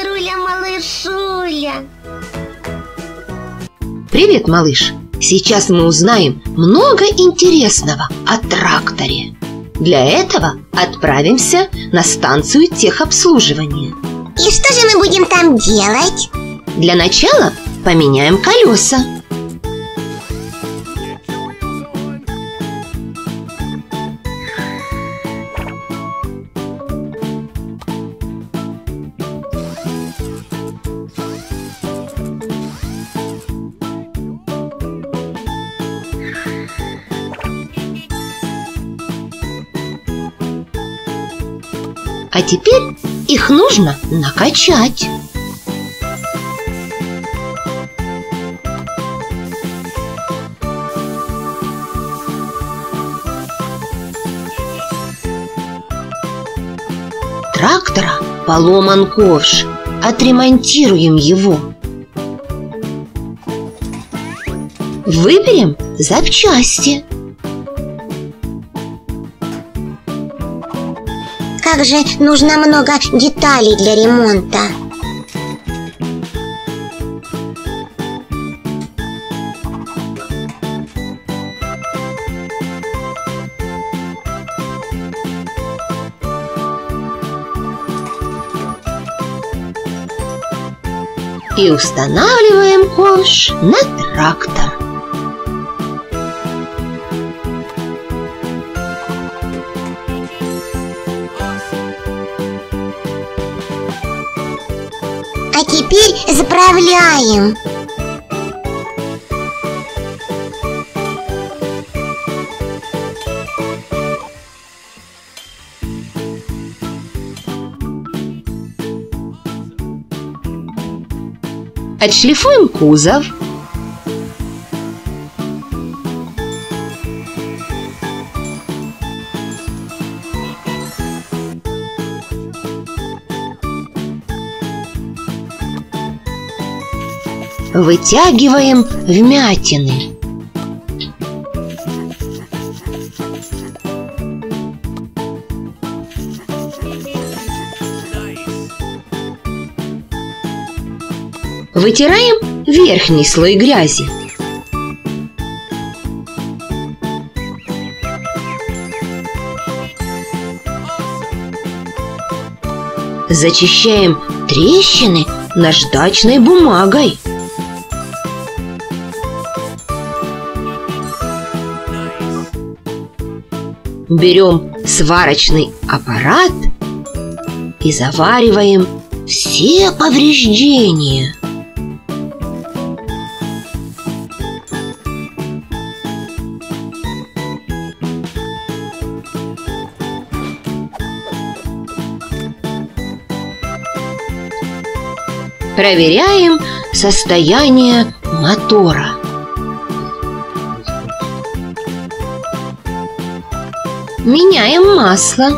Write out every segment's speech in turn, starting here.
Игруля, малышуля. Привет, малыш! Сейчас мы узнаем много интересного о тракторе. Для этого отправимся на станцию техобслуживания. И что же мы будем там делать? Для начала поменяем колеса. А теперь их нужно накачать. Трактора поломан ковш. Отремонтируем его. Выберем запчасти. Как же нужно много деталей для ремонта. И устанавливаем ковш на трактор. Теперь заправляем. Отшлифуем кузов. Вытягиваем вмятины. Вытираем верхний слой грязи. Зачищаем трещины наждачной бумагой. Берем сварочный аппарат и завариваем все повреждения. Проверяем состояние мотора. Меняем масло.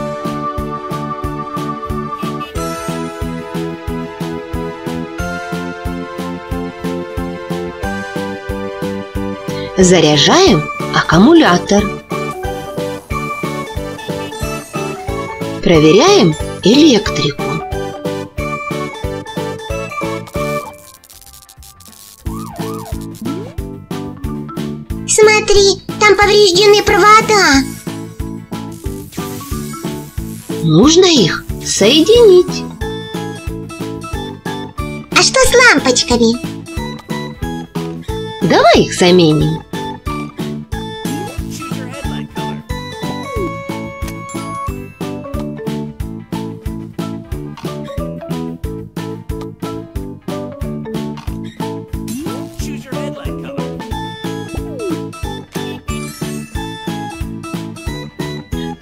Заряжаем аккумулятор. Проверяем электрику. Смотри, там повреждены провода. Нужно их соединить. А что с лампочками? Давай их заменим.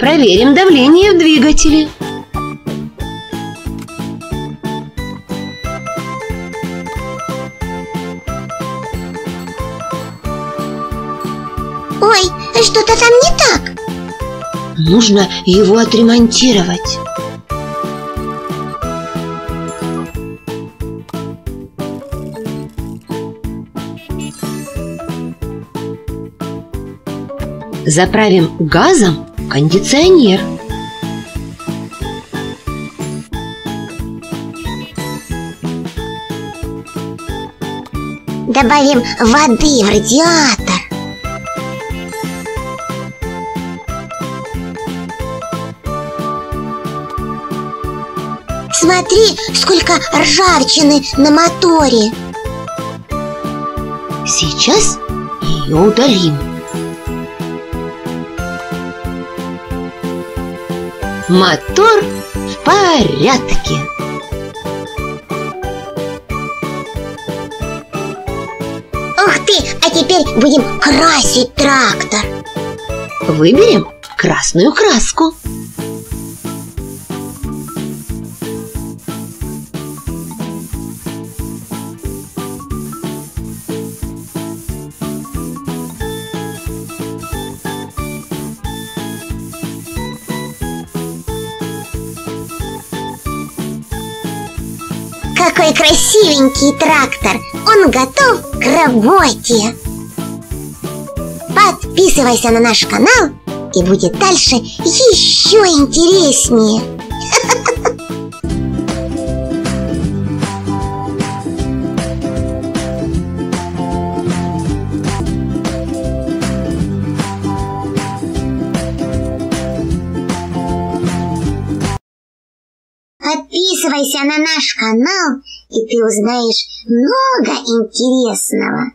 Проверим давление в двигателе. Ой, что-то там не так. Нужно его отремонтировать. Заправим газом кондиционер. Добавим воды в радиатор. Смотри, сколько ржавчины на моторе. Сейчас ее удалим. Мотор в порядке. Ух ты, а теперь будем красить трактор. Выберем красную краску. Какой красивенький трактор! Он готов к работе! Подписывайся на наш канал, и будет дальше еще интереснее! Подписывайся на наш канал, и ты узнаешь много интересного.